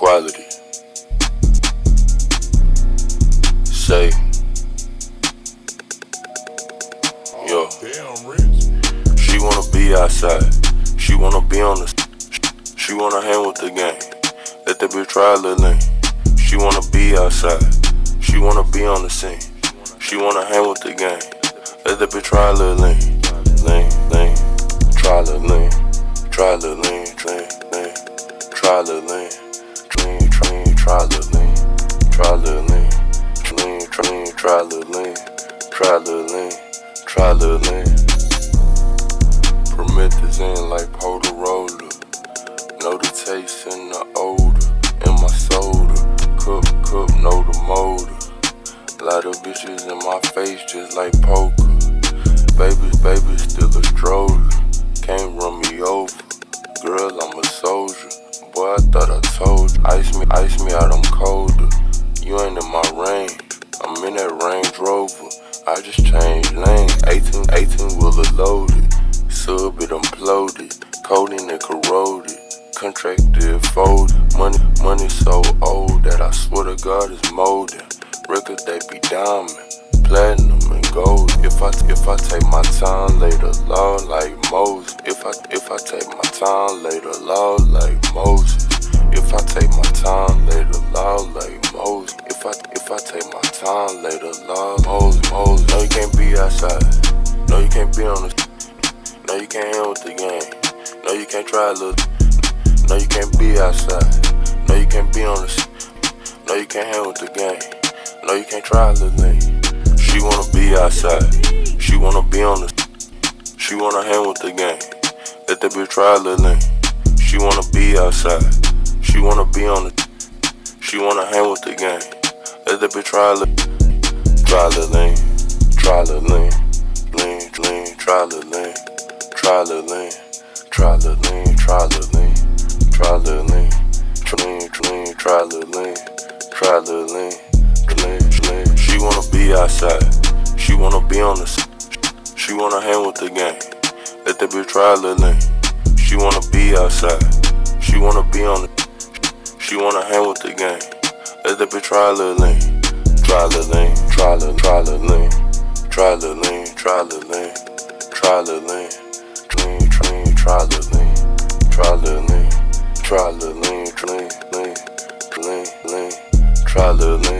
quality. Say, yo, she wanna be outside. She wanna be on the. She wanna hang with the gang. Let that bitch try a little lean. She wanna be outside. She wanna be on the scene. She wanna hang with the gang. Let that bitch try a little lean. Lean, lean. Try a little lean. Try a little lean. Lean, lean. Try a little lean. Try a little lean. Try a little lean. Train, train. Try a little lean. Try a little lean. Try a little. Permit this in like Polar Know the taste and the odor in my soda. Cook, cook, know the motor. Lot of bitches in my face just like poker. Baby, baby, still a stroller. Can't run me over. Girl, I'm a soldier. Boy, I thought I told you. Ice me, ice me out, I'm colder. You ain't in my range. I'm in that Range Rover. I just changed lanes. 18, 18 wheeler loaded. Sub it imploded. Coating it corroded. Contracted folded. Money, money so old that I swear to God it's molding. Records they be diamond, platinum and gold. If I if I take my time, lay the law like Moses. If I if I take my time, lay the law like lay the law Moses. Moses. No, you can't be outside. No, you can't be on the. No, you can't hang with the game. No, you can't try a little. No, you can't be outside. No, you can't be on the. No, you can't hang with the game. No, you can't try a little lean. She wanna be outside. She wanna be on the. She wanna hang with the gang. Let that bitch try a little lean. She wanna be outside. She wanna be on the. She wanna hang with the gang. Let that bitch try a little. Try. Try a little lean. Lean, lean. Try little lean. Try little lean. Try little lean. Try little lean. Try lean. Lean, lean. Try a little lean. Try a little lean. Lean, lean. She wanna be outside. She wanna be on the. She wanna hang with the gang. Let that bitch try little lean. She wanna be outside. She wanna be on the. She wanna hang with the gang. Let that bitch try a little lean. Try a little lean. Try a little. Try a little lean. Try a